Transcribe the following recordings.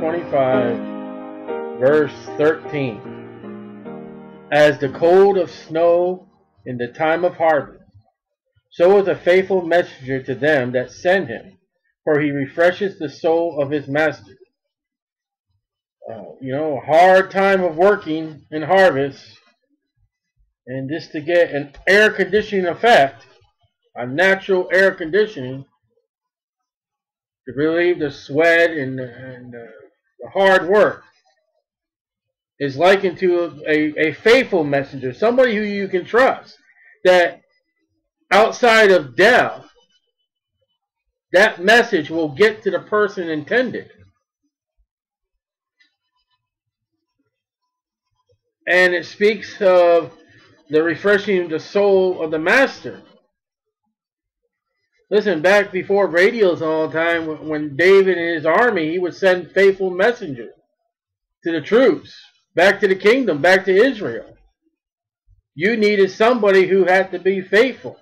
chapter 25, verse 13. As the cold of snow in the time of harvest, so is a faithful messenger to them that send him, for he refreshes the soul of his master. Uh, you know, hard time of working in harvest, and just to get an air conditioning effect, a natural air conditioning, to relieve the sweat and, and uh, hard work is likened to a, a faithful messenger, somebody who you can trust, that outside of death, that message will get to the person intended. And it speaks of the refreshing of the soul of the master. Listen, back before radios all the time, when David and his army, he would send faithful messengers to the troops, back to the kingdom, back to Israel. You needed somebody who had to be faithful.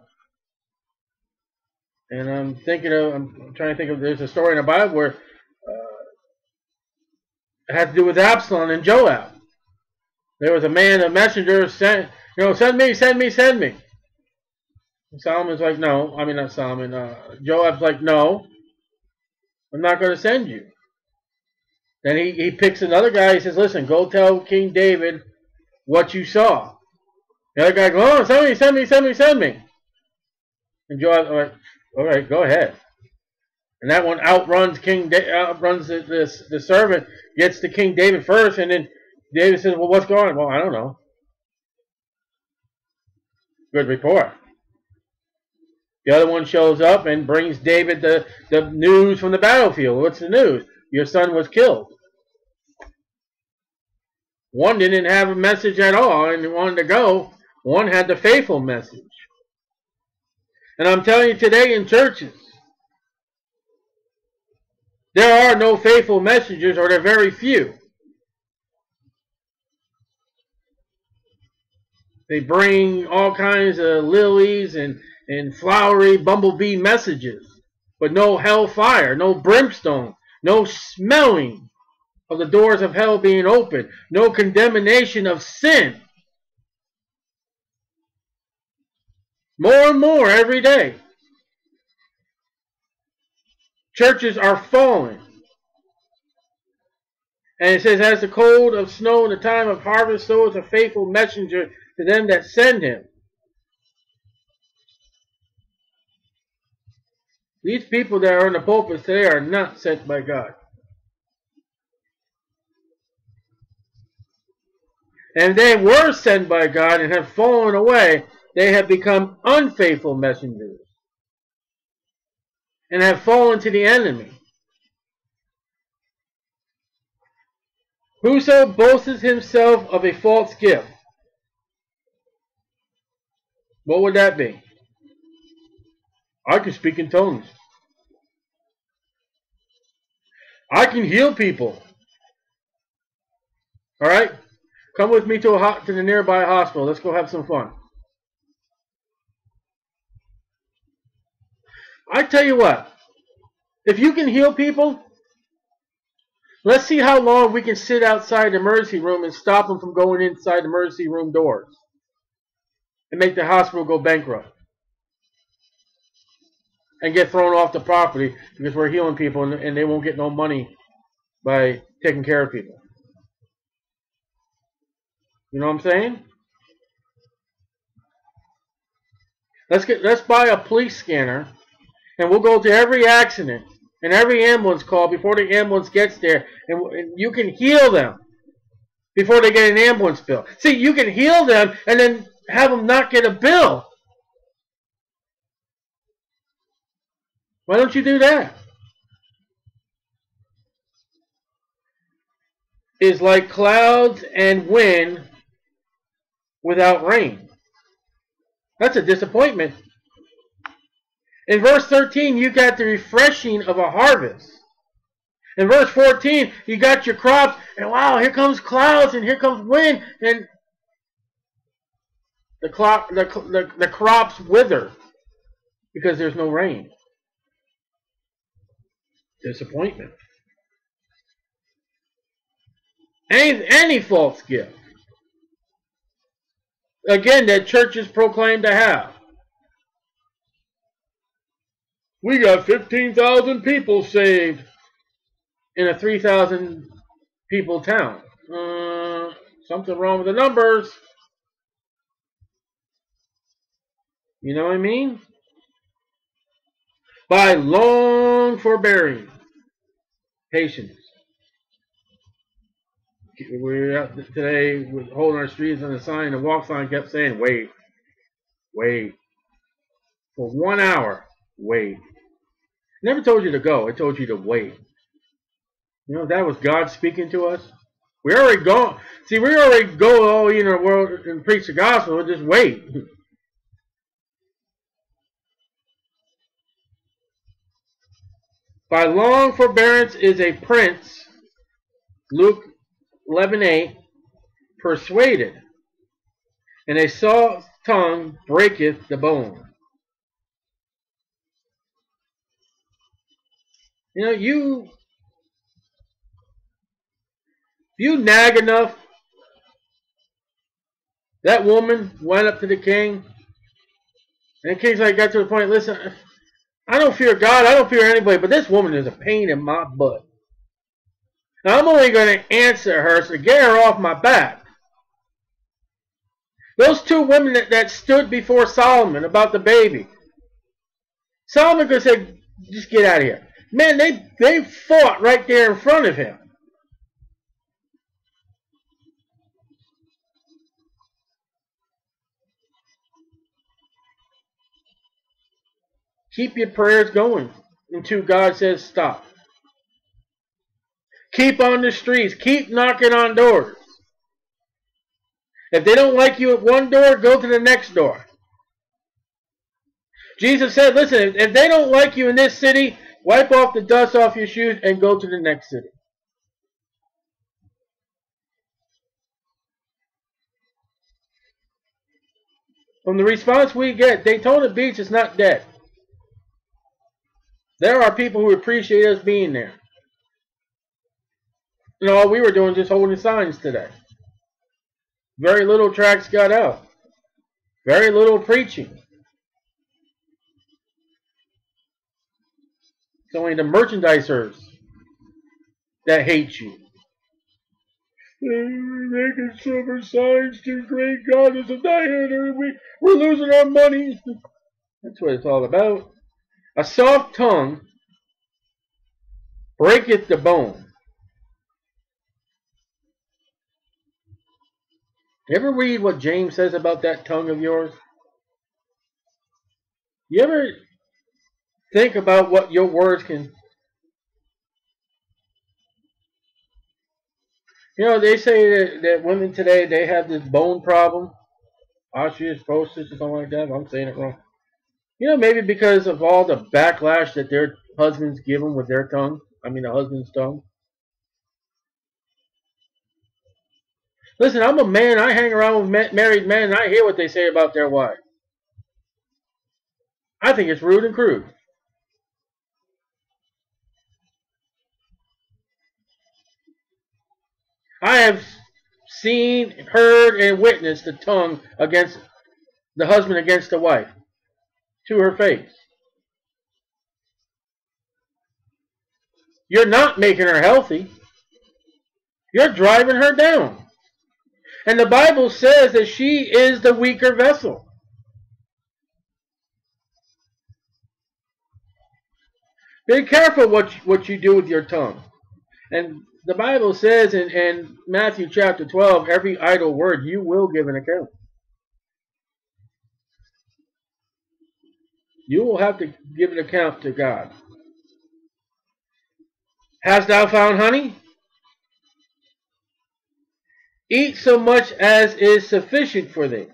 And I'm thinking of, I'm trying to think of, there's a story in the Bible where uh, it had to do with Absalom and Joab. There was a man, a messenger, sent, you know, send me, send me, send me. Solomon's like, no. I mean, not Solomon. Uh, Joab's like, no. I'm not going to send you. Then he, he picks another guy. He says, listen, go tell King David what you saw. The other guy goes, oh, send me, send me, send me, send me. And Joab, all right, all right go ahead. And that one outruns King, da outruns the, the, the servant, gets to King David first, and then David says, well, what's going on? Well, I don't know. Good report. The other one shows up and brings David the, the news from the battlefield. What's the news? Your son was killed. One didn't have a message at all and wanted to go. One had the faithful message. And I'm telling you today in churches, there are no faithful messengers or they're very few. They bring all kinds of lilies and and flowery bumblebee messages, but no hellfire, no brimstone, no smelling of the doors of hell being opened, no condemnation of sin. More and more every day. Churches are falling. And it says, As the cold of snow in the time of harvest, so is a faithful messenger to them that send him. These people that are in the pulpit today are not sent by God. And they were sent by God and have fallen away. They have become unfaithful messengers and have fallen to the enemy. Whoso boasts himself of a false gift. What would that be? I can speak in tongues. I can heal people. All right? Come with me to a to the nearby hospital. Let's go have some fun. I tell you what. If you can heal people, let's see how long we can sit outside the emergency room and stop them from going inside the emergency room doors and make the hospital go bankrupt and get thrown off the property because we're healing people and, and they won't get no money by taking care of people. You know what I'm saying? Let's get let's buy a police scanner and we'll go to every accident and every ambulance call before the ambulance gets there and, and you can heal them before they get an ambulance bill. See, you can heal them and then have them not get a bill. Why don't you do that? Is like clouds and wind without rain. That's a disappointment. In verse 13, you got the refreshing of a harvest. In verse 14, you got your crops, and wow, here comes clouds, and here comes wind, and the, the, the, the crops wither because there's no rain disappointment. Any, any false gift. Again, that churches proclaim to have. We got 15,000 people saved in a 3,000 people town. Uh, something wrong with the numbers. You know what I mean? By long forbearing, patience. We're out today with holding our streets on the sign. The walk sign kept saying, wait, wait. For one hour, wait. Never told you to go. It told you to wait. You know, that was God speaking to us. We already go. See, we already go all in the world and preach the gospel. Just wait. By long forbearance is a prince, Luke 11.8, persuaded, and a soft tongue breaketh the bone. You know, you you nag enough. That woman went up to the king, and the king's like got to the point. Listen, I don't fear God. I don't fear anybody, but this woman is a pain in my butt. Now, I'm only going to answer her, so get her off my back. Those two women that, that stood before Solomon about the baby. Solomon could say, just get out of here. Man, they, they fought right there in front of him. Keep your prayers going until God says stop. Keep on the streets. Keep knocking on doors. If they don't like you at one door, go to the next door. Jesus said, listen, if they don't like you in this city, wipe off the dust off your shoes and go to the next city. From the response we get, Daytona Beach is not dead. There are people who appreciate us being there. You know, all we were doing just holding signs today. Very little tracts got out. Very little preaching. It's only the merchandisers that hate you. Making silver signs to great God as a. We, we're losing our money. That's what it's all about. A soft tongue breaketh the bone. Ever read what James says about that tongue of yours? You ever think about what your words can... You know, they say that, that women today, they have this bone problem. Osteoporosis or something like that. I'm saying it wrong. You know, maybe because of all the backlash that their husbands give them with their tongue. I mean, the husband's tongue. Listen, I'm a man. I hang around with married men, and I hear what they say about their wives. I think it's rude and crude. I have seen, heard, and witnessed the tongue against the husband against the wife to her face. You're not making her healthy. You're driving her down. And the Bible says that she is the weaker vessel. Be careful what you, what you do with your tongue. And the Bible says in, in Matthew chapter 12, every idle word you will give an account. You will have to give an account to God. Hast thou found honey? Eat so much as is sufficient for thee.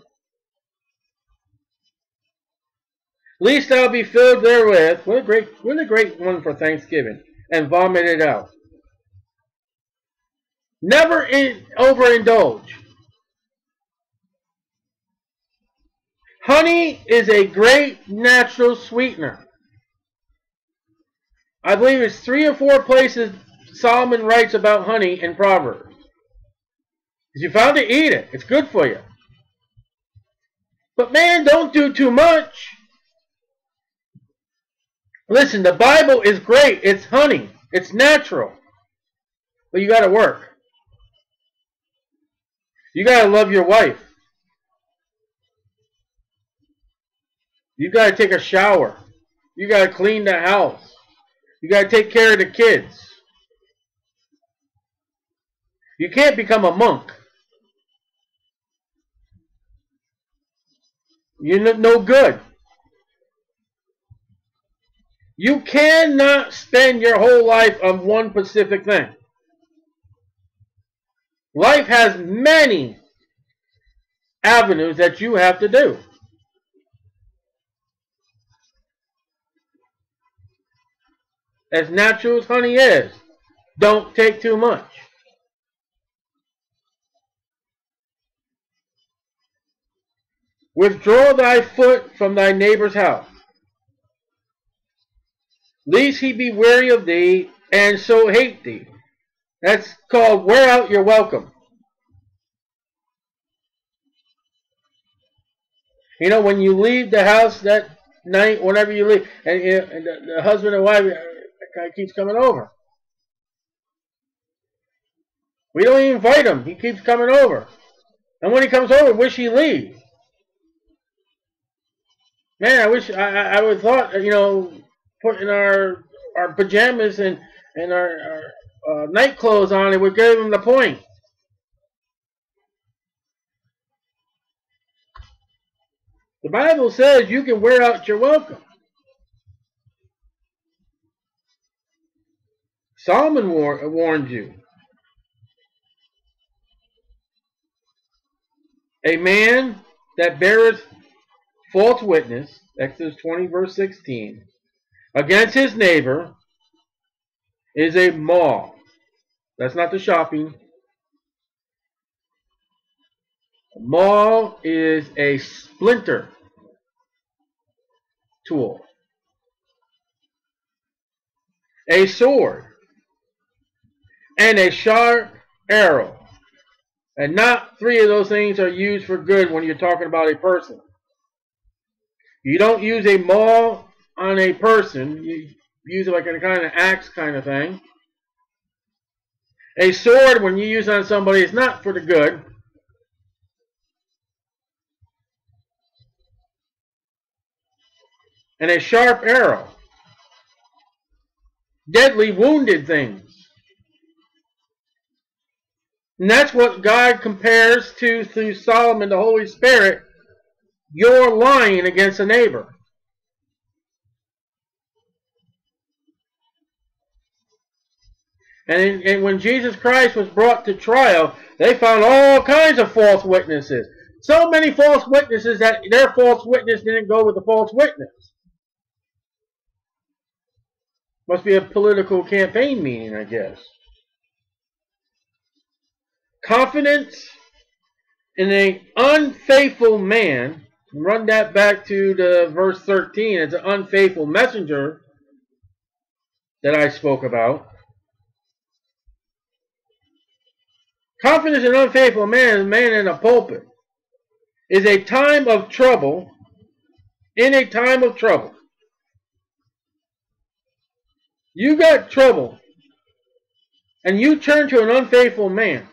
Lest thou be filled therewith. What a great, what a great one for Thanksgiving. And vomit it out. Never in, overindulge. Honey is a great natural sweetener. I believe it's three or four places Solomon writes about honey in Proverbs. If you found it, eat it. It's good for you. But man, don't do too much. Listen, the Bible is great. It's honey. It's natural. But you got to work. You got to love your wife. You got to take a shower. You got to clean the house. You got to take care of the kids. You can't become a monk. You're no good. You cannot spend your whole life on one specific thing. Life has many avenues that you have to do. As natural as honey is, don't take too much. Withdraw thy foot from thy neighbor's house, lest he be weary of thee, and so hate thee. That's called wear out your welcome. You know, when you leave the house that night, whenever you leave, and, and the, the husband and wife, guy keeps coming over. We don't even invite him. He keeps coming over. And when he comes over, wish he leave. Man, I wish I, I would thought, you know, putting our our pajamas and and our, our uh, night clothes on, it would give him the point. The Bible says you can wear out your welcome. Solomon war, warned you. A man that beareth false witness, Exodus 20 verse 16, against his neighbor is a mall. That's not the shopping. A maul is a splinter tool. A sword. And a sharp arrow. And not three of those things are used for good when you're talking about a person. You don't use a maul on a person. You use it like a kind of axe kind of thing. A sword, when you use on somebody, is not for the good. And a sharp arrow. Deadly wounded things. And that's what God compares to through Solomon, the Holy Spirit, you're lying against a neighbor. And, and when Jesus Christ was brought to trial, they found all kinds of false witnesses. So many false witnesses that their false witness didn't go with the false witness. Must be a political campaign meeting, I guess. Confidence in an unfaithful man, run that back to the verse 13, it's an unfaithful messenger that I spoke about. Confidence in an unfaithful man, is man in a pulpit, is a time of trouble, in a time of trouble. You got trouble, and you turn to an unfaithful man.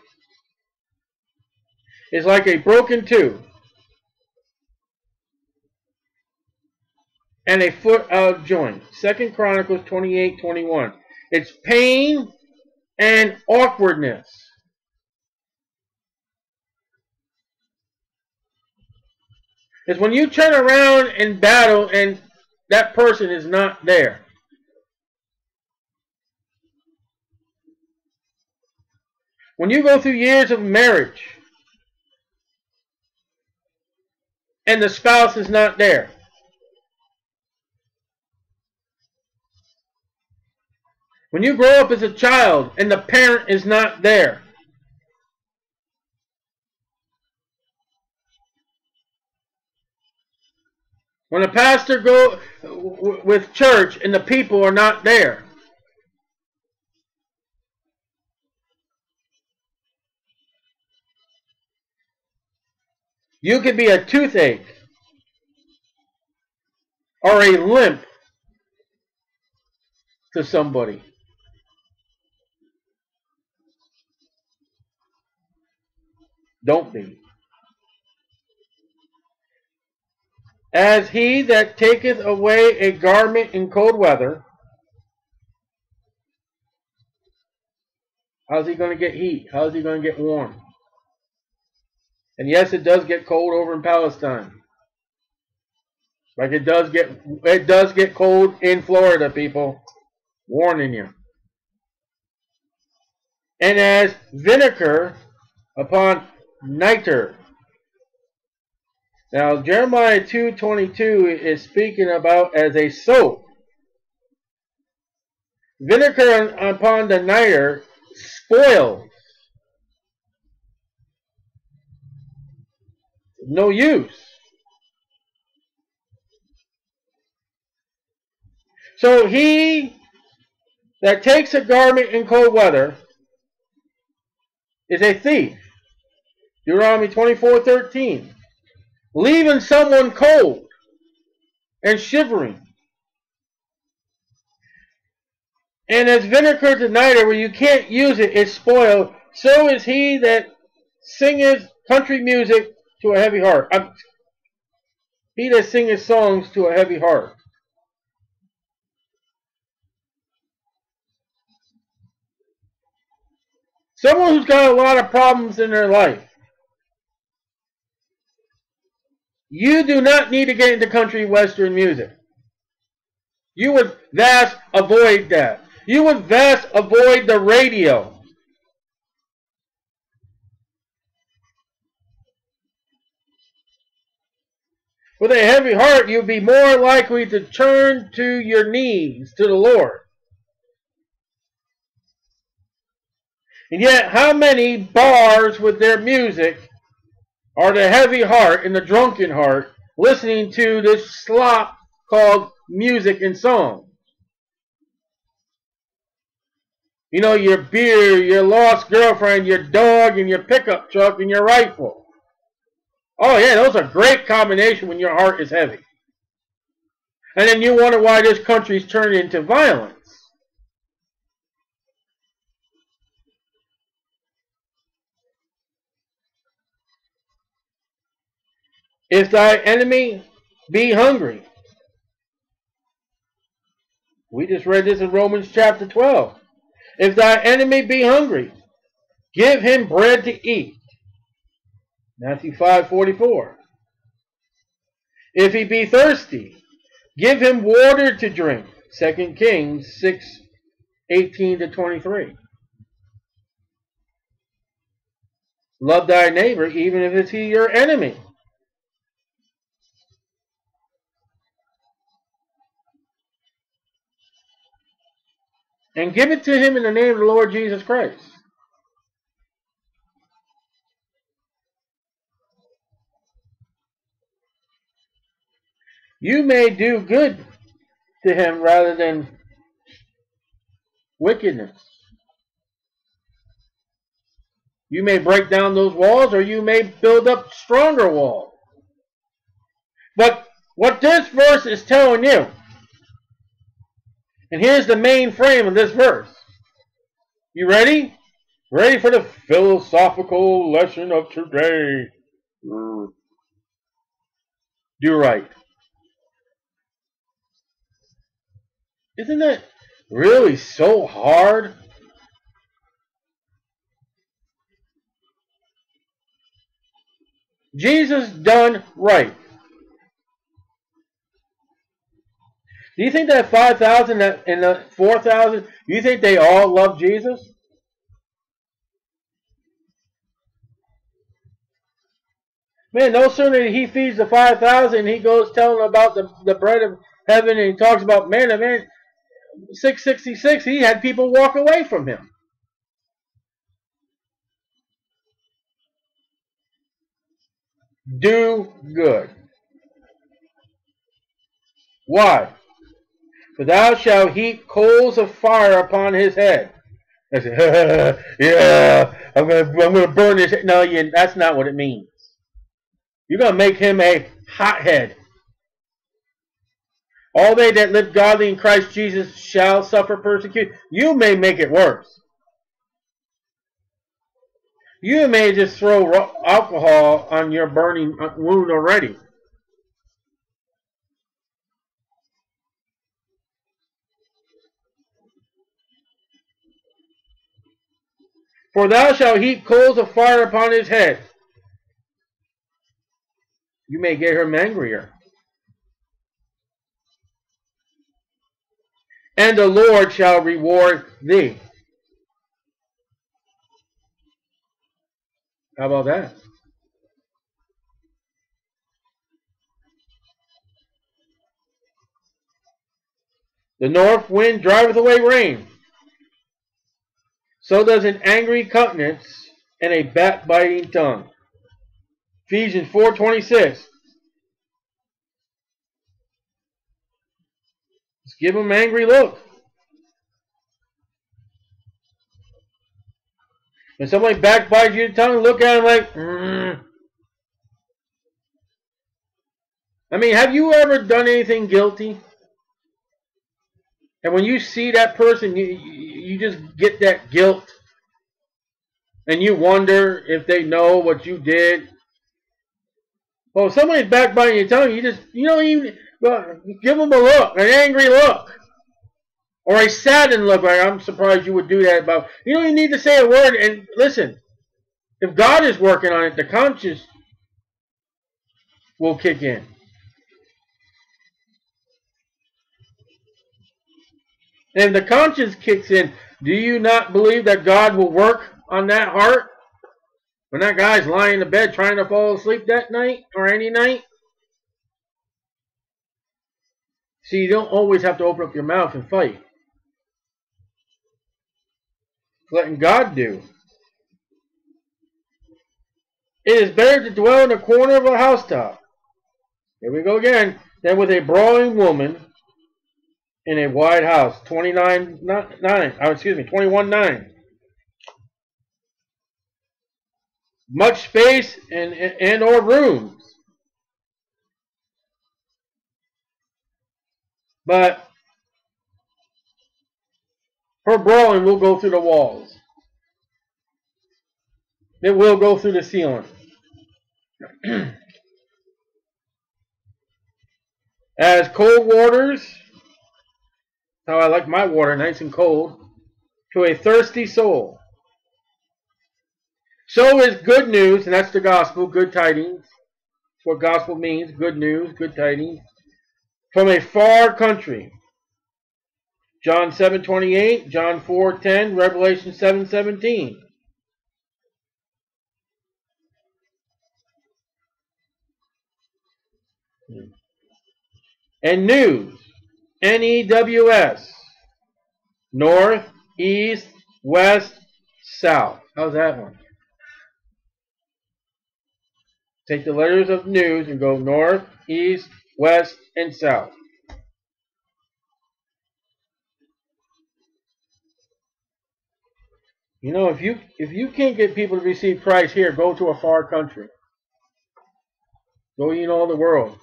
It's like a broken tooth and a foot of joint. Second Chronicles 28, 21. It's pain and awkwardness. is when you turn around in battle and that person is not there. When you go through years of marriage and the spouse is not there. When you grow up as a child and the parent is not there. When a pastor go with church and the people are not there. You could be a toothache or a limp to somebody. Don't be. As he that taketh away a garment in cold weather, how's he going to get heat? How's he going to get warm? And yes, it does get cold over in Palestine. Like it does get it does get cold in Florida, people. Warning you. And as vinegar upon nitre. Now Jeremiah 2.22 is speaking about as a soap. Vinegar upon the nitre spoils. No use. So he that takes a garment in cold weather is a thief. Deuteronomy 24:13. Leaving someone cold and shivering. And as vinegar to nitre, where you can't use it, it's spoiled, so is he that singeth country music to a heavy heart. I'm, he that singeth songs to a heavy heart. Someone who's got a lot of problems in their life. You do not need to get into country western music. You would vast avoid that. You would vast avoid the radio. With a heavy heart, you'd be more likely to turn to your knees to the Lord. And yet, how many bars with their music are the heavy heart and the drunken heart listening to this slop called music and song? You know, your beer, your lost girlfriend, your dog, and your pickup truck, and your rifle. Oh, yeah, those are great combination when your heart is heavy. And then you wonder why this country's turned into violence. If thy enemy be hungry. We just read this in Romans chapter 12. If thy enemy be hungry, give him bread to eat. Matthew 5:44. If he be thirsty, give him water to drink. 2 Kings 6:18 to 23. Love thy neighbor even if it's he your enemy. and give it to him in the name of the Lord Jesus Christ. You may do good to him rather than wickedness. You may break down those walls or you may build up stronger walls. But what this verse is telling you and here's the main frame of this verse. You ready? Ready for the philosophical lesson of today? Do right. Isn't it really so hard? Jesus done right. Do you think that 5,000 and the 4,000, do you think they all love Jesus? Man, no sooner he feeds the 5,000, he goes telling about the, the bread of heaven, and he talks about, man, man, 666, he had people walk away from him. Do good. Why? For thou shalt heap coals of fire upon his head. I said, yeah, I'm gonna I'm gonna burn his head. No, you, that's not what it means. You're to make him a hothead. All they that live godly in Christ Jesus shall suffer persecution. You may make it worse. You may just throw alcohol on your burning uh, wound already. For thou shalt heap coals of fire upon his head. You may get him angrier. And the Lord shall reward thee. How about that? The north wind driveth away rain. So does an angry countenance and a backbiting tongue. Ephesians 4.26 give them an angry look. When somebody backbites you the tongue, look at him like, mm. I mean, have you ever done anything guilty? And when you see that person, you, you just get that guilt. And you wonder if they know what you did. Well, if somebody's backbiting your tongue, you just, you don't even, give them a look, an angry look. Or a saddened look, like I'm surprised you would do that about. You don't even need to say a word. And listen, if God is working on it, the conscience will kick in. And if the conscience kicks in, do you not believe that God will work on that heart? When that guy's lying in bed trying to fall asleep that night or any night? See, you don't always have to open up your mouth and fight. Letting God do. It is better to dwell in the corner of a housetop. Here we go again. Than with a brawling woman in a wide house. 29 9. Oh, excuse me, 21 9. Much space and, and or rooms. But her brawling will go through the walls. It will go through the ceiling. As cold waters, how I like my water, nice and cold, to a thirsty soul. So is good news, and that's the gospel, good tidings. That's what gospel means, good news, good tidings. From a far country. John 7:28, John 4:10, Revelation 7:17. And news, N-E-W-S, north, east, west, south. How's that one? Take the letters of news and go north, east, west, and south. You know, if you if you can't get people to receive Christ here, go to a far country. Go ye in all the world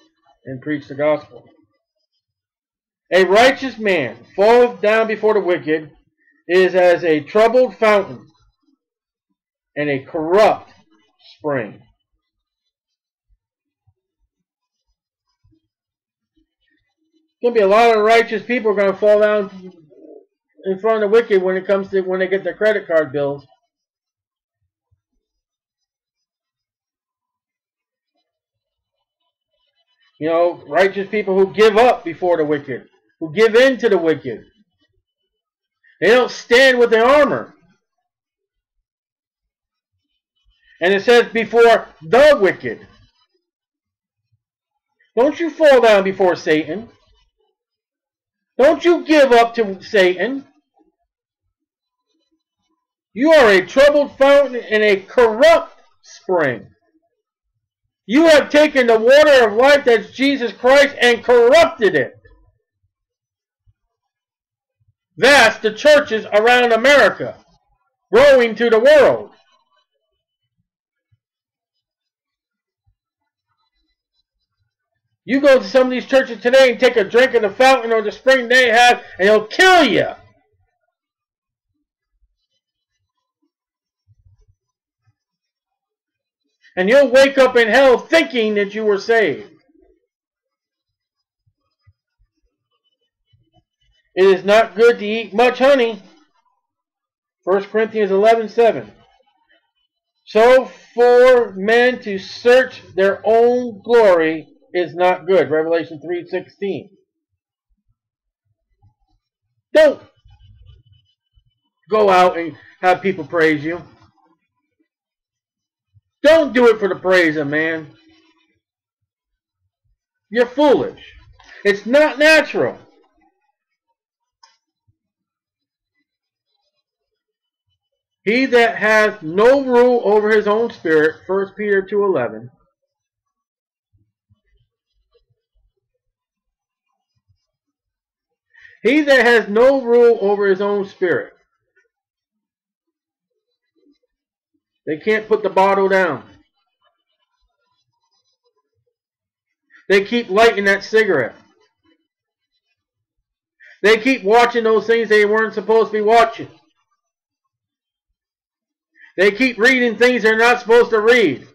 and preach the gospel. A righteous man falleth down before the wicked is as a troubled fountain and a corrupt spring. Going to be a lot of righteous people are going to fall down in front of the wicked when it comes to when they get their credit card bills. You know, righteous people who give up before the wicked, who give in to the wicked. They don't stand with their armor. And it says before the wicked. Don't you fall down before Satan. Don't you give up to Satan. You are a troubled fountain and a corrupt spring. You have taken the water of life that's Jesus Christ and corrupted it. That's the churches around America growing to the world. You go to some of these churches today and take a drink of the fountain or the spring they have, and it'll kill you. And you'll wake up in hell thinking that you were saved. It is not good to eat much honey. 1 Corinthians 11, 7. So for men to search their own glory is not good. Revelation 3.16. Don't go out and have people praise you. Don't do it for the praise of man. You're foolish. It's not natural. He that hath no rule over his own spirit, 1 Peter 2.11, He that has no rule over his own spirit. They can't put the bottle down. They keep lighting that cigarette. They keep watching those things they weren't supposed to be watching. They keep reading things they're not supposed to read.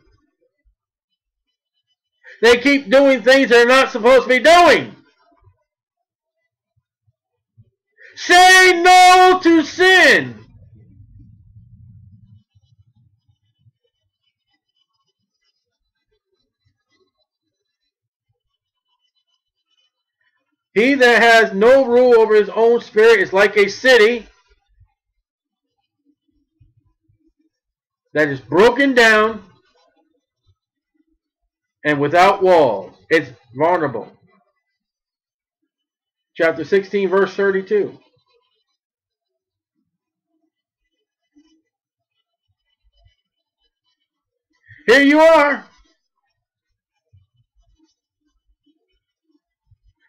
They keep doing things they're not supposed to be doing. Say no to sin. He that has no rule over his own spirit is like a city that is broken down and without walls. It's vulnerable. Chapter 16, verse 32. Here you are.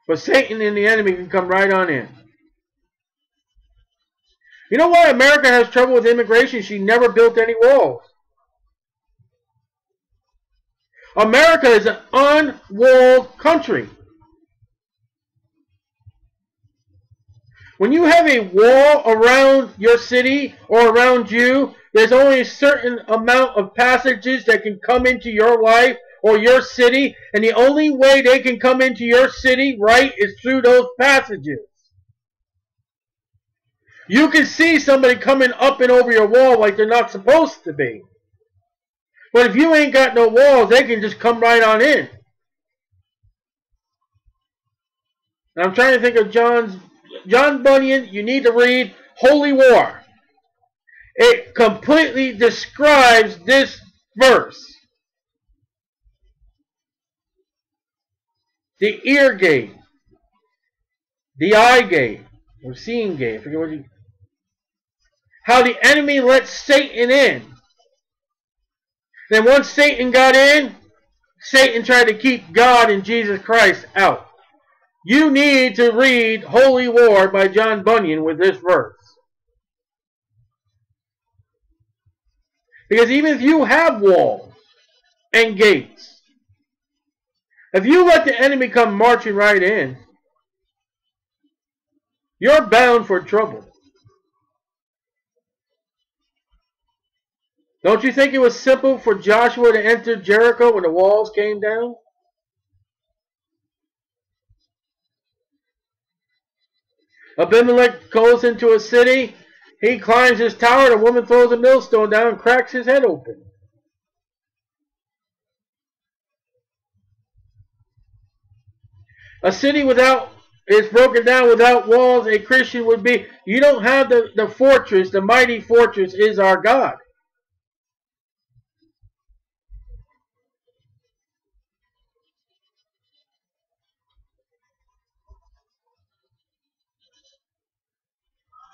But Satan and the enemy can come right on in. You know why America has trouble with immigration? She never built any walls. America is an unwalled country. When you have a wall around your city or around you, there's only a certain amount of passages that can come into your life or your city, and the only way they can come into your city, right, is through those passages. You can see somebody coming up and over your wall like they're not supposed to be. But if you ain't got no walls, they can just come right on in. And I'm trying to think of John's John Bunyan. You need to read Holy War. It completely describes this verse. The ear gate, the eye gate, or seeing gate. I forget what you how the enemy let Satan in. Then once Satan got in, Satan tried to keep God and Jesus Christ out. You need to read Holy War by John Bunyan with this verse. Because even if you have walls and gates, if you let the enemy come marching right in, you're bound for trouble. Don't you think it was simple for Joshua to enter Jericho when the walls came down? Abimelech goes into a city. He climbs his tower. The woman throws a millstone down and cracks his head open. A city without is broken down without walls. A Christian would be. You don't have the, the fortress. The mighty fortress is our God.